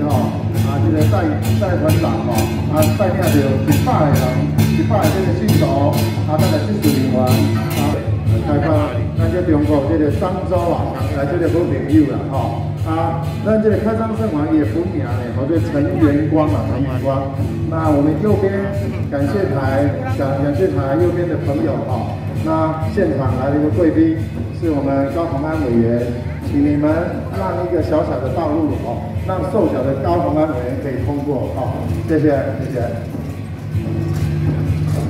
启元哈，啊这个戴戴团长哈，啊带领着一百个人，一百个这个信徒，啊咱的技术人员啊，开发咱这中国这个漳州啊，来这个好朋友啦哈。啊，那这个开张圣王也福名呢，和这陈元光啊，陈元光。那我们右边感谢台，感感谢台右边的朋友哈。那现场来了一个贵宾，是我们高鸿安委员，请你们让一个小小的道路哦，让瘦小的高鸿安委员可以通过啊。谢谢，谢谢。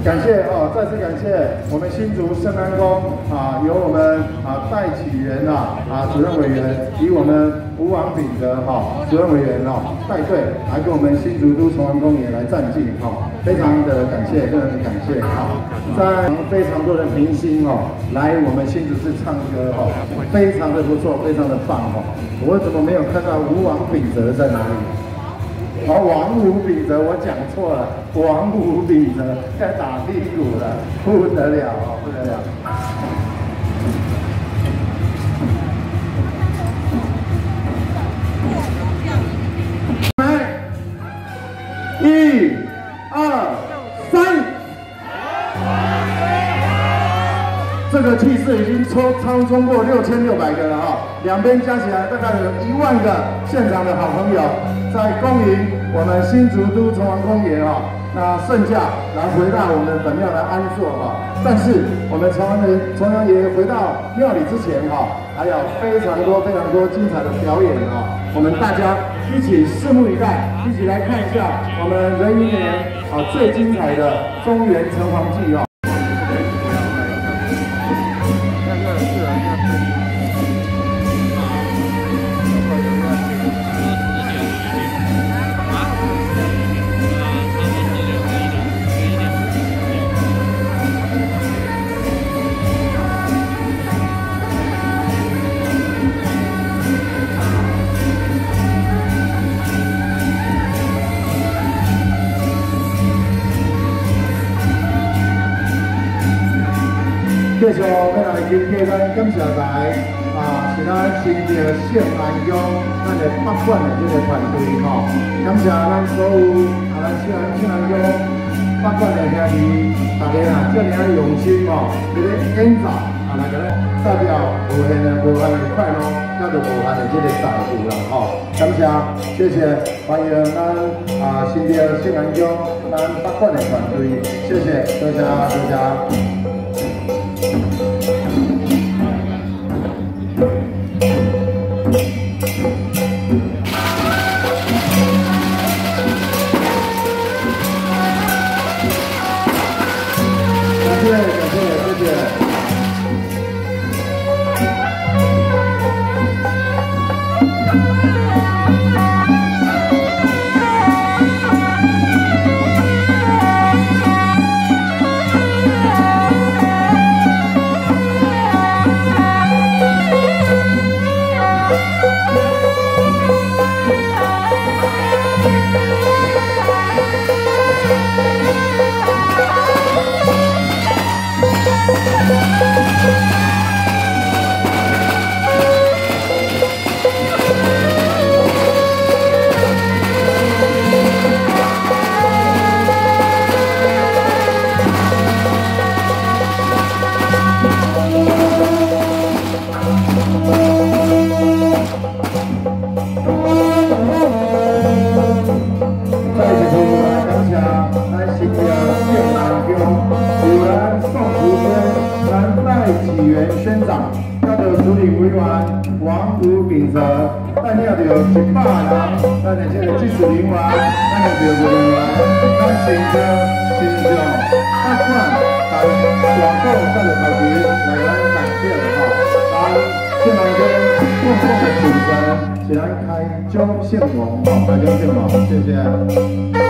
感谢啊，再次感谢我们新竹圣安宫啊，由我们啊代启元啊啊主任委员，以我们吴王炳德哈主任委员哈带队来跟我们新竹都崇安宫也来占镜哈，非常的感谢，非常的感谢哈，在非常多的明星哦来我们新竹市唱歌哈，非常的不错，非常的棒哈，我怎么没有看到吴王炳德在哪里？哦，王武秉德，我讲错了，王武秉德在打屁股了，不得了，不得了。这个气势已经超超冲过六千六百个了哈，两边加起来大概有一万个现场的好朋友。在恭迎我们新竹都城隍公爷哈，那圣驾来回到我们本庙来安坐哈。但是我们城隍爷城隍爷回到庙里之前哈，还有非常多非常多精彩的表演啊！我们大家一起拭目以待，一起来看一下我们壬寅年啊最精彩的中原城隍祭哦。继续要来迎接咱感谢台啊，是咱新的圣安宫咱的八馆的这个团队吼，感谢咱所有啊咱圣安圣安宫八馆的兄弟，大家啊这么样用心吼，这个演奏啊来个代表无限的无限的快乐，叫做无限的这个财富啦吼，感谢谢谢，欢迎咱啊新的圣安宫咱八馆的团队，谢谢，多谢多谢。的歌里面，新歌新歌，阿冠当广告代来团队来来感谢的哈，当现场跟共同的主持人，起来开张献龙，好，开张献龙，谢谢。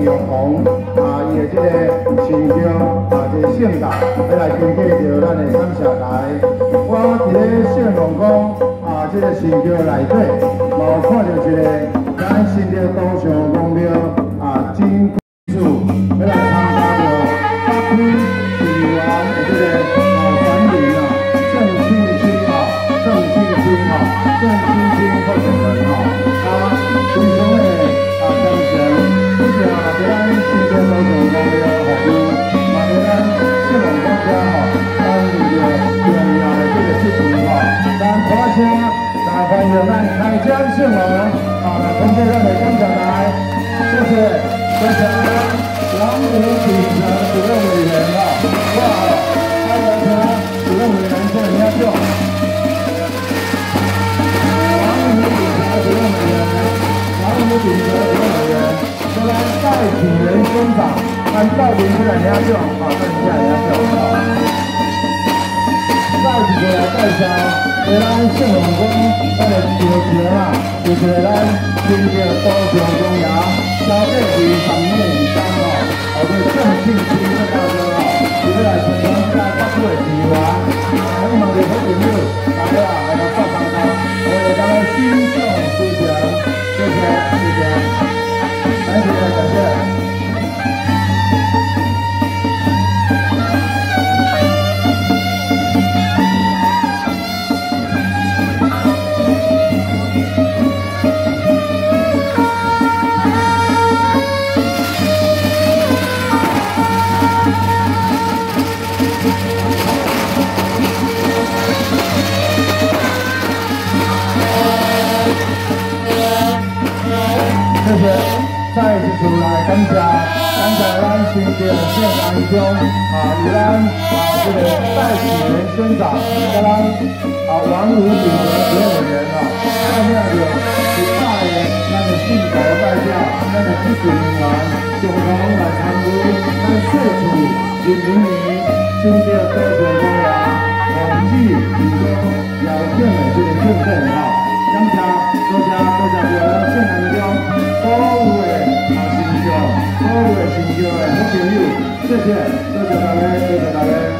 枪圣玉皇啊，伊的这个神庙啊，这个圣道，要来经过着咱的感谢台。我伫咧圣龙宫啊，这个神庙内底，无看到一个咱新的雕像谢谢王武主持主任委员啊，哇，开完车主任委员谢谢领导。王武警察主任委员，王武警察主任委员，说咱代请人宣长，按到名出来领导，好，到名出来领导，好。再一个来为，咱圣龙宫，咱的朝廷啊，就是咱新的高雄公园，交给二十年当哦，后头正庆感谢，感谢咱新店县安中啊，与咱啊这个代启员宣长，跟咱啊王武警的所有委员啊，咱遐着一百个咱的地头代表，咱的技术人员，共同来参与咱社区人民年新店高雄公园红旗义工邀请的这个庆典哈。感谢，多谢谢，谢谢，谢大家，谢谢大家。